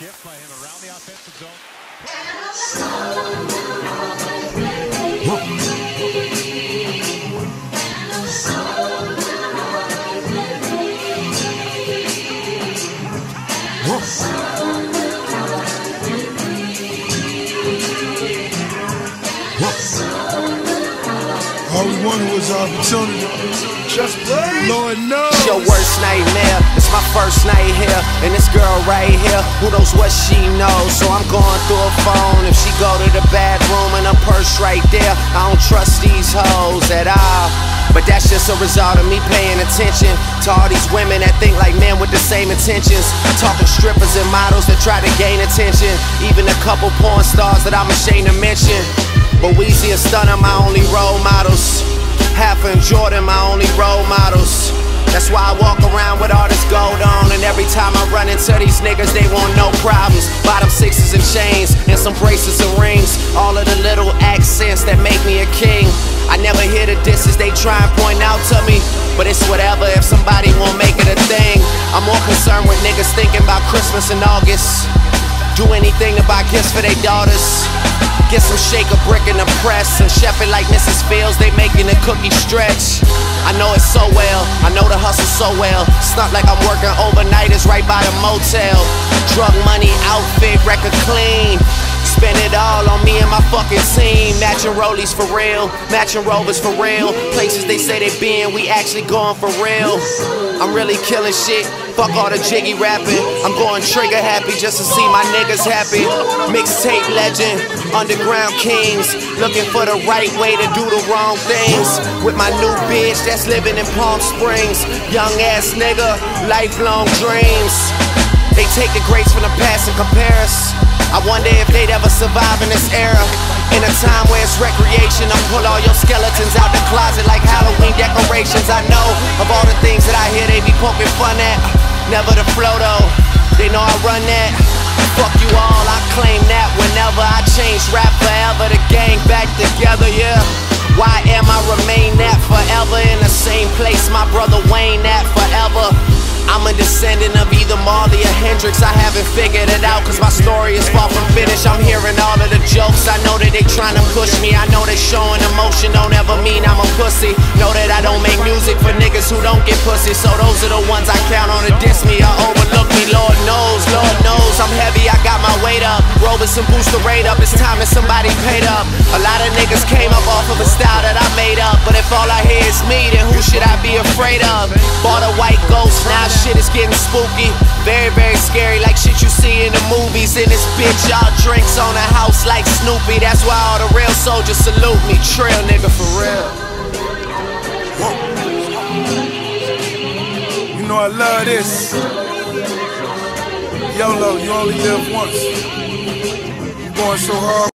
shift by him around the offensive zone. All opportunity. Just play. Lord knows. It's your worst nightmare. It's my first night here. And this girl right here, who knows what she knows? So I'm going through a phone. If she go to the bathroom and her purse right there, I don't trust these hoes at all. But that's just a result of me paying attention to all these women that think like men with the same intentions. Talking strippers and models that try to gain attention. Even a couple porn stars that I'm ashamed to mention. But Weezy and Stunner, my only role models. Hov and Jordan, my only role models. That's why I walk around with all this gold on. And every time I run into these niggas, they want no problems. Bottom sixes and chains, and some braces and rings. All of the little accents that make me a king. I never hear the disses they try and point out to me. But it's whatever if somebody won't make it a thing. I'm more concerned with niggas thinking about Christmas in August. Do anything to buy gifts for their daughters. Get some shake a brick in the press and chef it like Mrs. Fields. They making the cookie stretch. I know it so well. I know the hustle so well. It's like I'm working overnight. It's right by the motel. Drug money, outfit, record clean. Spend it all on me and my fucking team. Matching rollies for real, matching rovers for real. Places they say they been, we actually going for real. I'm really killing shit. Fuck all the jiggy rapping. I'm going trigger happy just to see my niggas happy. Mixtape legend, underground kings. Looking for the right way to do the wrong things. With my new bitch that's living in Palm Springs. Young ass nigga, lifelong dreams. They take the greats from the past and compare us. I wonder if they'd ever survive in this era. In a time where it's recreation, I pull all your skeletons out the closet like Halloween decorations. I know of all the things that I hear they be poking fun at. Never the though, they know I run that. Fuck you all, I claim that whenever I change rap forever, the gang back together, yeah. Why am I remain that forever in the same place my brother Hendrix. I haven't figured it out, cause my story is far from finished. I'm hearing all of the jokes. I know that they trying to push me. I know they showing emotion, don't ever mean I'm a pussy. Know that I don't make music for niggas who don't get pussy. So those are the ones I count on to diss me or overlook me. Lord knows, Lord knows, I'm heavy, I got my weight up. Robinson boost the rate up, it's time that somebody paid up. A lot of niggas came up off of a style that I made up. But if all I hear is me, then who should I be afraid of? Bought a white ghost, now shit is getting spooky. Very, very scary, like shit you see in the movies. In this bitch, y'all drinks on a house like Snoopy. That's why all the real soldiers salute me. Trail nigga for real. You know I love this. YOLO, you only live once. You going so hard.